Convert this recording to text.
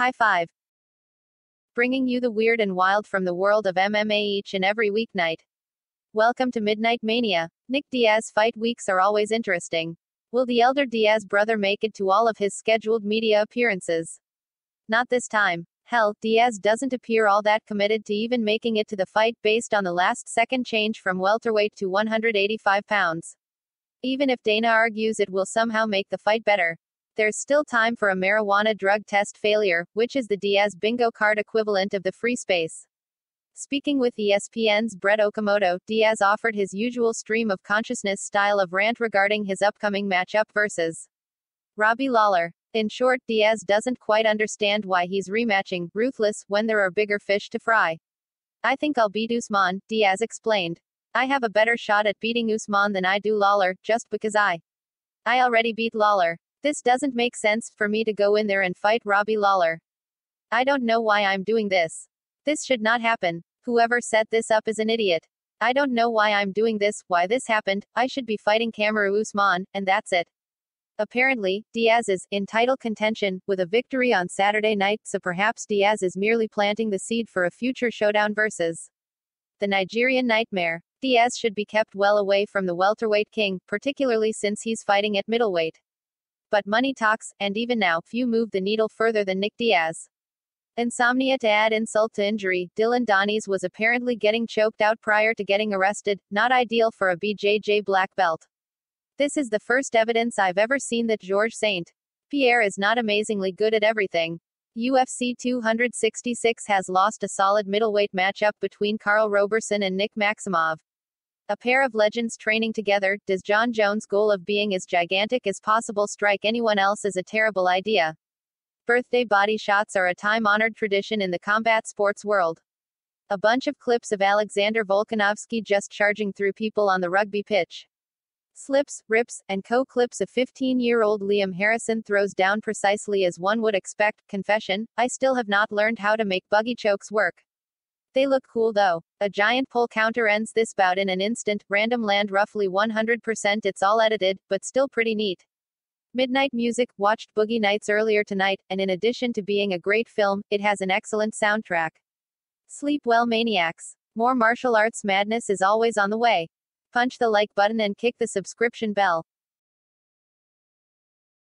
High five. Bringing you the weird and wild from the world of MMA each and every weeknight. Welcome to Midnight Mania. Nick Diaz fight weeks are always interesting. Will the elder Diaz brother make it to all of his scheduled media appearances? Not this time. Hell, Diaz doesn't appear all that committed to even making it to the fight based on the last second change from welterweight to 185 pounds. Even if Dana argues it will somehow make the fight better, there's still time for a marijuana drug test failure, which is the Diaz bingo card equivalent of the free space. Speaking with ESPN's Brett Okamoto, Diaz offered his usual stream of consciousness style of rant regarding his upcoming matchup versus Robbie Lawler. In short, Diaz doesn't quite understand why he's rematching Ruthless when there are bigger fish to fry. I think I'll beat Usman, Diaz explained. I have a better shot at beating Usman than I do Lawler, just because I. I already beat Lawler. This doesn't make sense for me to go in there and fight Robbie Lawler. I don't know why I'm doing this. This should not happen. Whoever set this up is an idiot. I don't know why I'm doing this, why this happened. I should be fighting Kamaru Usman, and that's it. Apparently, Diaz is in title contention with a victory on Saturday night, so perhaps Diaz is merely planting the seed for a future showdown versus the Nigerian Nightmare. Diaz should be kept well away from the welterweight king, particularly since he's fighting at middleweight. But money talks, and even now, few move the needle further than Nick Diaz. Insomnia to add insult to injury, Dillon Danis was apparently getting choked out prior to getting arrested, not ideal for a BJJ black belt. This is the first evidence I've ever seen that George St. Pierre is not amazingly good at everything. UFC 266 has lost a solid middleweight matchup between Karl Roberson and Nick Maximov. A pair of legends training together, does Jon Jones' goal of being as gigantic as possible strike anyone else as a terrible idea? Birthday body shots are a time honored tradition in the combat sports world. A bunch of clips of Alexander Volkanovski just charging through people on the rugby pitch. Slips, rips, and KO clips of 15 year old Liam Harrison throws down precisely as one would expect. Confession I still have not learned how to make buggy chokes work. They look cool though. A giant pull counter ends this bout in an instant, random land roughly 100%. It's all edited, but still pretty neat. Midnight Music watched Boogie Nights earlier tonight, and in addition to being a great film, it has an excellent soundtrack. Sleep well, maniacs. More martial arts madness is always on the way punch the like button and kick the subscription bell.